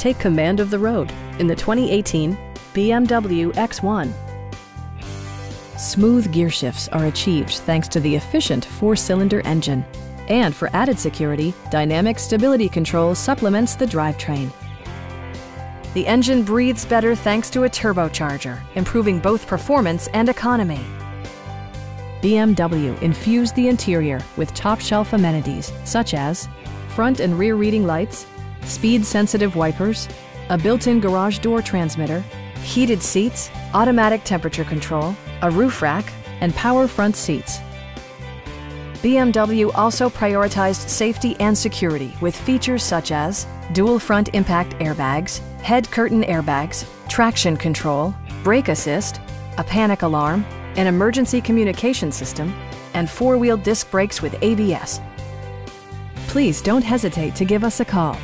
Take command of the road in the 2018 BMW X1. Smooth gear shifts are achieved thanks to the efficient four-cylinder engine. And for added security, Dynamic Stability Control supplements the drivetrain. The engine breathes better thanks to a turbocharger, improving both performance and economy. BMW infused the interior with top-shelf amenities such as front and rear reading lights, speed-sensitive wipers, a built-in garage door transmitter, heated seats, automatic temperature control, a roof rack, and power front seats. BMW also prioritized safety and security with features such as dual front impact airbags, head curtain airbags, traction control, brake assist, a panic alarm, an emergency communication system, and four-wheel disc brakes with ABS. Please don't hesitate to give us a call.